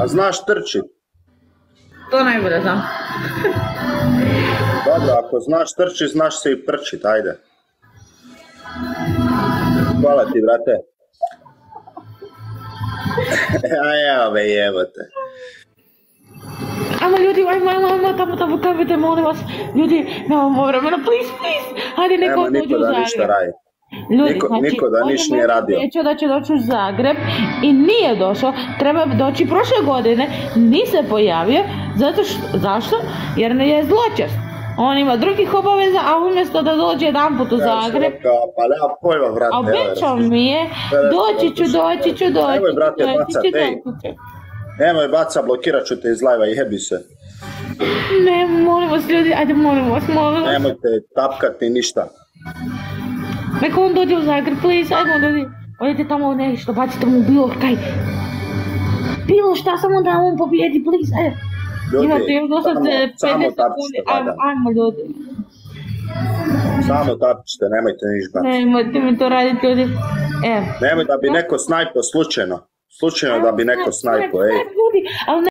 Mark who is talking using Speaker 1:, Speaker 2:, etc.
Speaker 1: A znaš trčit?
Speaker 2: To najbolje znam.
Speaker 1: Dobro, ako znaš trčit, znaš se i prčit, ajde. Hvala ti, brate. A evo me jebote.
Speaker 2: Ajmo ljudi, ajmo, ajmo, ajmo, tamo, tamo, tamo, molim vas. Ljudi, nemamo vremena, please, please. Hajde, neko dođe
Speaker 1: niko
Speaker 2: u
Speaker 1: da ništa
Speaker 2: Zagreb. Ljudi,
Speaker 1: Niko-
Speaker 2: znači,
Speaker 1: niko da
Speaker 2: on je
Speaker 1: niš nije radio.
Speaker 2: obećao da će doći u Zagreb i nije došao. Treba doći prošle godine, nije se pojavio. Zato što, zašto? Jer ne je zločest. On ima drugih obaveza, a umjesto da dođe jedanput u Zagreb,
Speaker 1: Pa nema pojma, brate.
Speaker 2: a obećao mi je, doći ću, doći ću, doći ću,
Speaker 1: brate,
Speaker 2: ću,
Speaker 1: ej.
Speaker 2: doći.
Speaker 1: Nemoj baca, blokirat ću te iz live jebi se.
Speaker 2: Ne, molim vas ljudi, ajde molim vas, molim vas.
Speaker 1: Nemojte tapkat ni ništa.
Speaker 2: Neka on dođe u Zagreb, please, ajmo ljudi. Odite tamo nešto, bacite mu bilo kaj. Bilo šta, samo da on pobijedi, please, ajde.
Speaker 1: Ljudi,
Speaker 2: Imate još doslovce
Speaker 1: samo-
Speaker 2: 50
Speaker 1: samo
Speaker 2: sekundi,
Speaker 1: tapčite,
Speaker 2: ajmo, ljudi.
Speaker 1: Samo tapčite, nemojte ništa.
Speaker 2: Nemojte mi to raditi ljudi. Evo.
Speaker 1: Nemoj da bi neko snajpo slučajno. Slučajno da bi neko snajpo, ej.
Speaker 2: Ljudi, ali